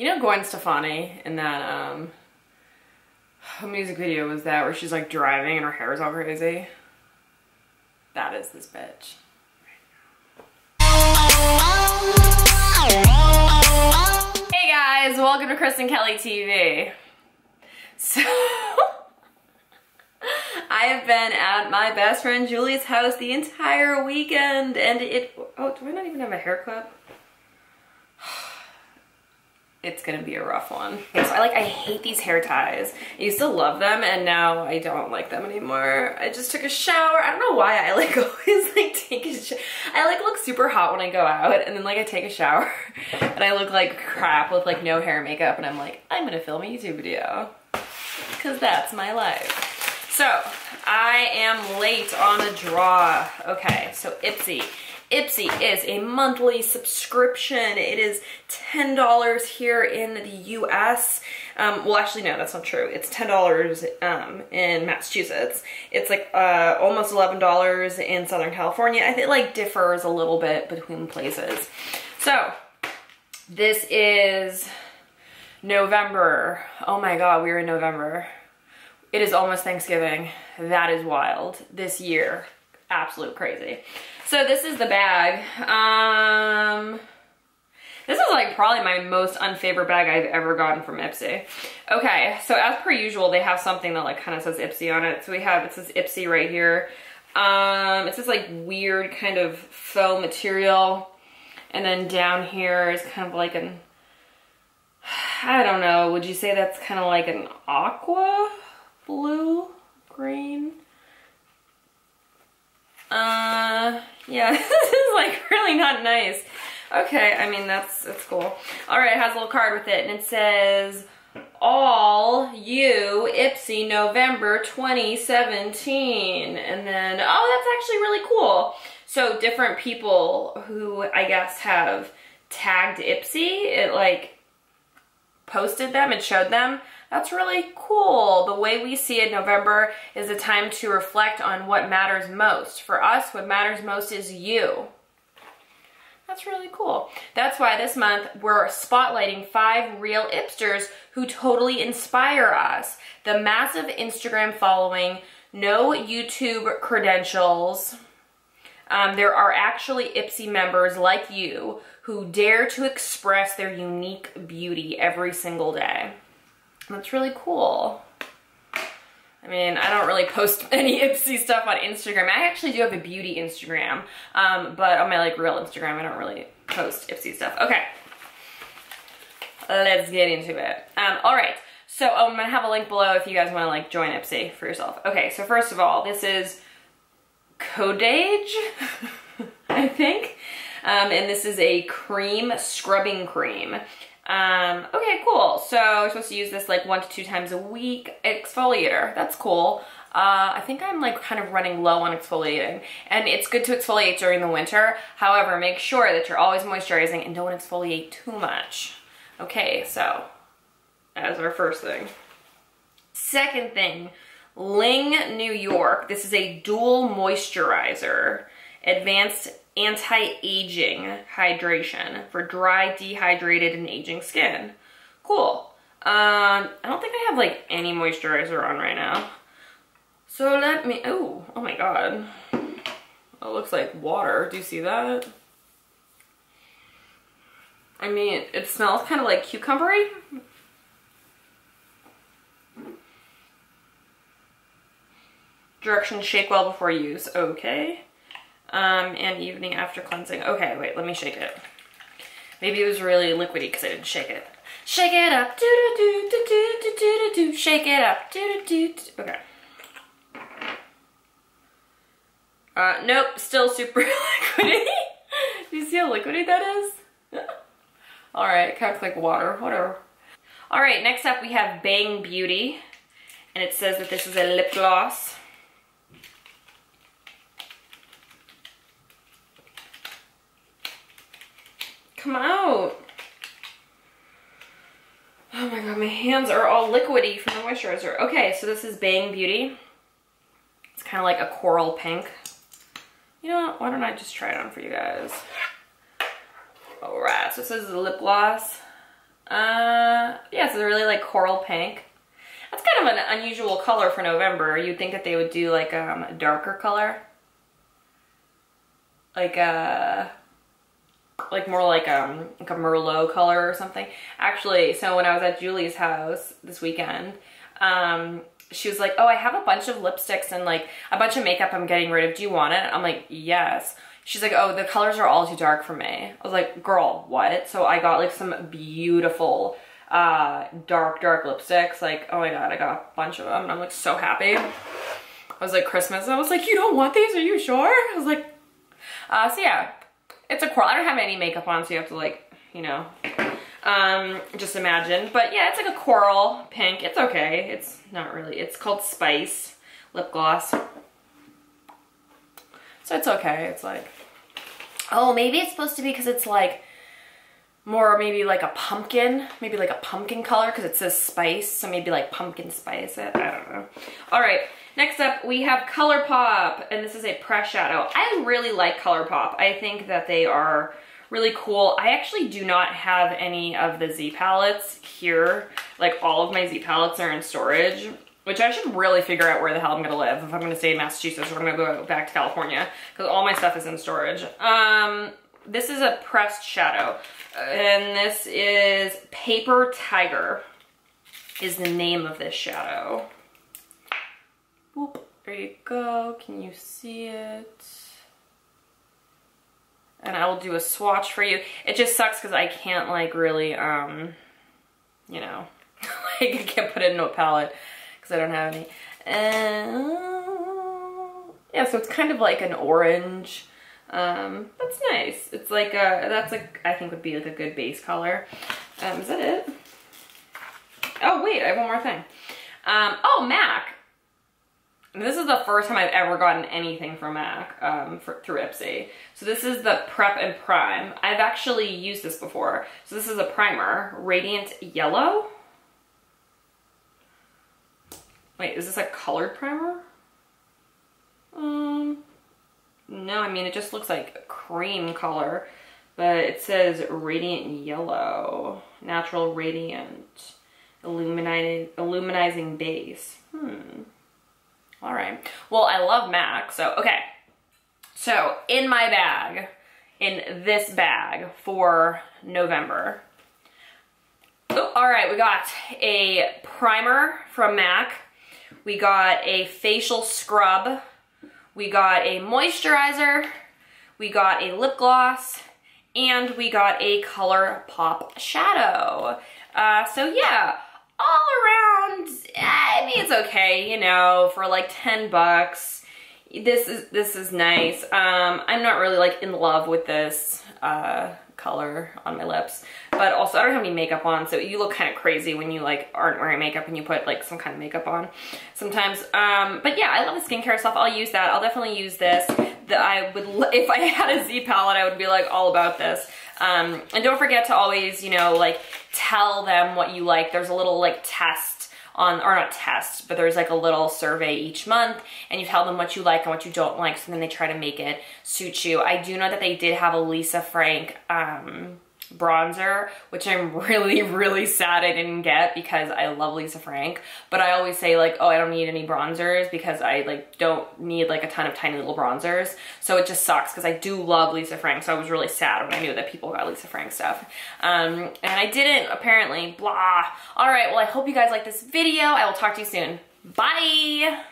You know Gwen Stefani in that um music video was that where she's like driving and her hair is all crazy? That is this bitch. Hey guys, welcome to Kristen Kelly TV. So I have been at my best friend Julie's house the entire weekend and it oh do I not even have a hair clip? It's gonna be a rough one. So I like, I hate these hair ties. I used to love them and now I don't like them anymore. I just took a shower. I don't know why I like always like take a shower. I like look super hot when I go out and then like I take a shower and I look like crap with like no hair makeup and I'm like, I'm gonna film a YouTube video because that's my life. So I am late on a draw. Okay, so Ipsy. Ipsy is a monthly subscription. It is $10 here in the US. Um, well, actually, no, that's not true. It's $10 um, in Massachusetts. It's like uh, almost $11 in Southern California. I think it like differs a little bit between places. So this is November. Oh my God, we're in November. It is almost Thanksgiving. That is wild. This year, absolute crazy. So this is the bag. Um, this is like probably my most unfavorite bag I've ever gotten from Ipsy. Okay, so as per usual, they have something that like kind of says Ipsy on it. So we have, it says Ipsy right here. Um, it's this like weird kind of faux material. And then down here is kind of like an, I don't know, would you say that's kind of like an aqua blue, green? Uh, yeah, this is like really not nice. Okay, I mean, that's, that's cool. All right, it has a little card with it, and it says, all you Ipsy November 2017. And then, oh, that's actually really cool. So different people who I guess have tagged Ipsy, it like posted them and showed them that's really cool. The way we see it, November is a time to reflect on what matters most. For us, what matters most is you. That's really cool. That's why this month we're spotlighting five real Ipsters who totally inspire us. The massive Instagram following, no YouTube credentials. Um, there are actually Ipsy members like you who dare to express their unique beauty every single day. That's really cool. I mean, I don't really post any Ipsy stuff on Instagram. I actually do have a beauty Instagram, um, but on my like real Instagram, I don't really post Ipsy stuff. Okay, let's get into it. Um, all right, so I'm gonna have a link below if you guys wanna like join Ipsy for yourself. Okay, so first of all, this is Codage, I think. Um, and this is a cream scrubbing cream. Um, okay, cool. So I'm supposed to use this like one to two times a week. Exfoliator, that's cool. Uh, I think I'm like kind of running low on exfoliating and it's good to exfoliate during the winter. However, make sure that you're always moisturizing and don't exfoliate too much. Okay, so as our first thing. Second thing, Ling New York. This is a dual moisturizer, advanced anti-aging hydration for dry, dehydrated, and aging skin. Cool. Um, I don't think I have like any moisturizer on right now. So let me, oh, oh my God. It looks like water. Do you see that? I mean, it smells kind of like cucumbery. Directions shake well before use. Okay um, and evening after cleansing. Okay, wait, let me shake it. Maybe it was really liquidy because I didn't shake it. Shake it up, do do do do do do do do. Shake it up, do do do. Okay. Uh, nope, still super liquidy. do you see how liquidy that is? All right, kind of like water, whatever. All right, next up we have Bang Beauty, and it says that this is a lip gloss. Come out. Oh my god, my hands are all liquidy from the moisturizer. Okay, so this is Bang Beauty. It's kind of like a coral pink. You know what? Why don't I just try it on for you guys? All right, so this is a lip gloss. Uh, yeah, it's a really like coral pink. That's kind of an unusual color for November. You'd think that they would do like um, a darker color. Like a, uh, like more like um like a Merlot color or something. Actually, so when I was at Julie's house this weekend, um, she was like, oh, I have a bunch of lipsticks and like a bunch of makeup I'm getting rid of. Do you want it? I'm like, yes. She's like, oh, the colors are all too dark for me. I was like, girl, what? So I got like some beautiful uh, dark, dark lipsticks. Like, oh my God, I got a bunch of them and I'm like so happy. I was like, Christmas. I was like, you don't want these? Are you sure? I was like, uh, so yeah, it's a coral. I don't have any makeup on, so you have to like, you know, um, just imagine. But yeah, it's like a coral pink. It's okay. It's not really. It's called Spice lip gloss. So it's okay. It's like Oh, maybe it's supposed to be because it's like more maybe like a pumpkin, maybe like a pumpkin color because it says spice. So maybe like pumpkin spice it. I don't know. All right. Next up, we have ColourPop, and this is a press shadow. I really like ColourPop. I think that they are really cool. I actually do not have any of the Z palettes here. Like all of my Z palettes are in storage which I should really figure out where the hell I'm gonna live if I'm gonna stay in Massachusetts or I'm gonna go back to California because all my stuff is in storage. Um, this is a pressed shadow and this is Paper Tiger is the name of this shadow. There you go. Can you see it? And I will do a swatch for you. It just sucks because I can't like really, um, you know, like I can't put it into a palette because I don't have any. Uh, yeah, so it's kind of like an orange. Um, that's nice. It's like a, that's like, I think would be like a good base color. Um, is that it? Oh wait, I have one more thing. Um, oh, MAC. This is the first time I've ever gotten anything from MAC um, for, through Ipsy. So this is the Prep and Prime. I've actually used this before. So this is a primer, Radiant Yellow. Wait, is this a colored primer? Um, no, I mean, it just looks like cream color, but it says radiant yellow, natural radiant, illuminizing base. Hmm. All right. Well, I love MAC, so, okay. So, in my bag, in this bag for November, oh, all right, we got a primer from MAC we got a facial scrub. We got a moisturizer. We got a lip gloss. And we got a ColourPop shadow. Uh, so yeah, all around, I mean, it's okay, you know, for like 10 bucks. This is, this is nice. Um, I'm not really like in love with this, uh, color on my lips. But also I don't have any makeup on, so you look kind of crazy when you like aren't wearing makeup and you put like some kind of makeup on sometimes. Um, but yeah, I love the skincare stuff. I'll use that. I'll definitely use this. That I would, if I had a Z palette, I would be like all about this. Um, and don't forget to always, you know, like tell them what you like. There's a little like test on, or not test, but there's like a little survey each month and you tell them what you like and what you don't like. So then they try to make it suit you. I do know that they did have a Lisa Frank, um, bronzer, which I'm really, really sad I didn't get because I love Lisa Frank. But I always say like, oh, I don't need any bronzers because I like don't need like a ton of tiny little bronzers. So it just sucks because I do love Lisa Frank. So I was really sad when I knew that people got Lisa Frank stuff. Um, and I didn't apparently, blah. All right, well, I hope you guys like this video. I will talk to you soon. Bye.